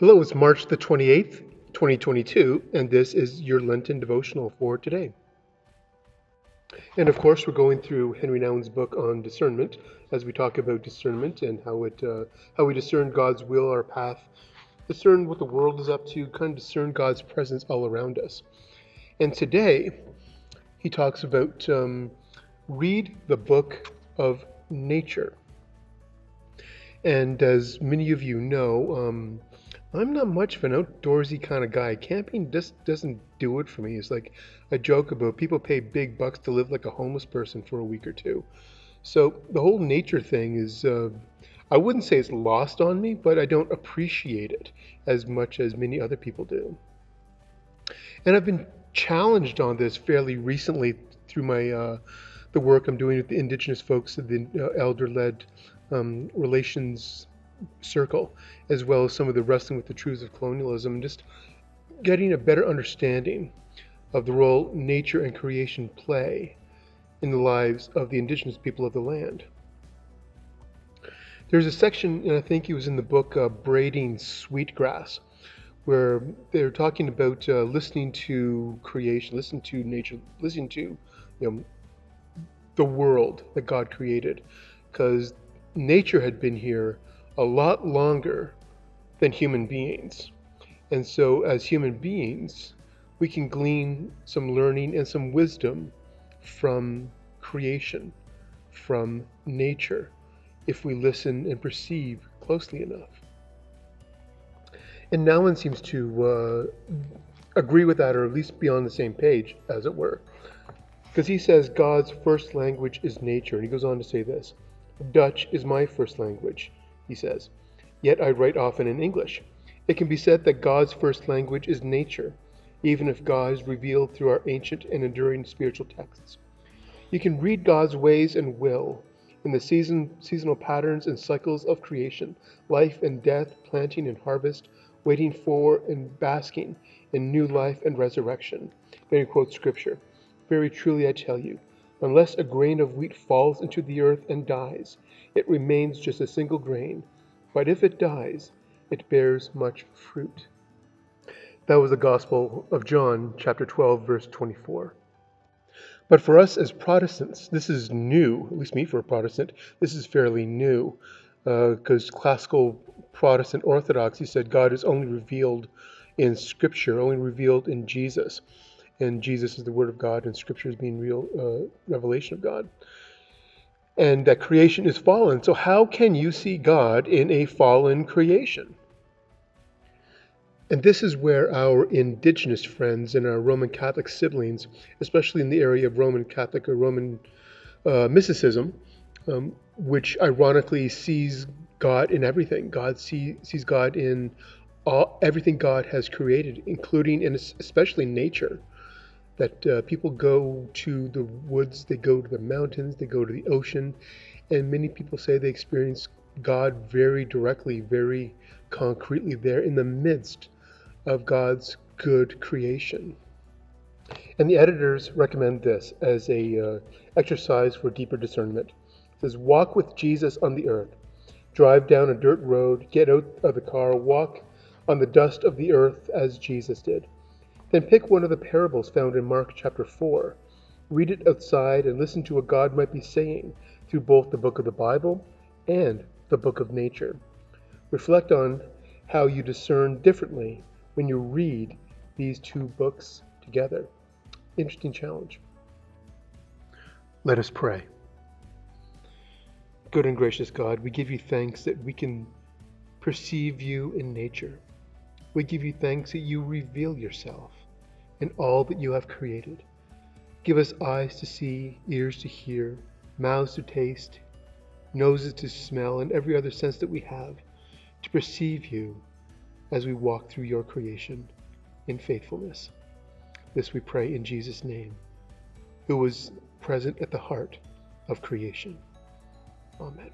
Hello, it's March the 28th, 2022, and this is your Lenten devotional for today. And of course, we're going through Henri Nouwen's book on discernment as we talk about discernment and how it uh, how we discern God's will, our path, discern what the world is up to, kind of discern God's presence all around us. And today, he talks about um, read the book of nature. And as many of you know, um, I'm not much of an outdoorsy kind of guy. Camping just doesn't do it for me. It's like a joke about people pay big bucks to live like a homeless person for a week or two. So the whole nature thing is, uh, I wouldn't say it's lost on me, but I don't appreciate it as much as many other people do. And I've been challenged on this fairly recently through my uh, the work I'm doing with the Indigenous folks of the uh, elder-led um, relations circle, as well as some of the wrestling with the truths of colonialism, and just getting a better understanding of the role nature and creation play in the lives of the indigenous people of the land. There's a section, and I think it was in the book uh, Braiding Sweetgrass, where they're talking about uh, listening to creation, listening to nature, listening to you know, the world that God created, because nature had been here a lot longer than human beings. And so, as human beings, we can glean some learning and some wisdom from creation, from nature, if we listen and perceive closely enough. And Nouwen seems to uh, agree with that, or at least be on the same page, as it were. Because he says God's first language is nature. And he goes on to say this Dutch is my first language he says. Yet I write often in English. It can be said that God's first language is nature, even if God is revealed through our ancient and enduring spiritual texts. You can read God's ways and will in the season, seasonal patterns and cycles of creation, life and death, planting and harvest, waiting for and basking in new life and resurrection. Then he quotes scripture Very truly I tell you, unless a grain of wheat falls into the earth and dies, it remains just a single grain, but if it dies, it bears much fruit. That was the Gospel of John, chapter 12, verse 24. But for us as Protestants, this is new, at least me for a Protestant, this is fairly new, because uh, classical Protestant orthodoxy said God is only revealed in Scripture, only revealed in Jesus. And Jesus is the Word of God, and Scripture is being real uh, revelation of God and that creation is fallen. So, how can you see God in a fallen creation? And this is where our indigenous friends and our Roman Catholic siblings, especially in the area of Roman Catholic or Roman uh, mysticism, um, which ironically sees God in everything. God see, sees God in all, everything God has created, including and especially nature that uh, people go to the woods, they go to the mountains, they go to the ocean, and many people say they experience God very directly, very concretely there in the midst of God's good creation. And the editors recommend this as a uh, exercise for deeper discernment. It says, walk with Jesus on the earth. Drive down a dirt road, get out of the car, walk on the dust of the earth as Jesus did. Then pick one of the parables found in Mark chapter 4. Read it outside and listen to what God might be saying through both the book of the Bible and the book of nature. Reflect on how you discern differently when you read these two books together. Interesting challenge. Let us pray. Good and gracious God, we give you thanks that we can perceive you in nature. We give you thanks that you reveal yourself in all that you have created. Give us eyes to see, ears to hear, mouths to taste, noses to smell, and every other sense that we have to perceive you as we walk through your creation in faithfulness. This we pray in Jesus' name, who was present at the heart of creation. Amen.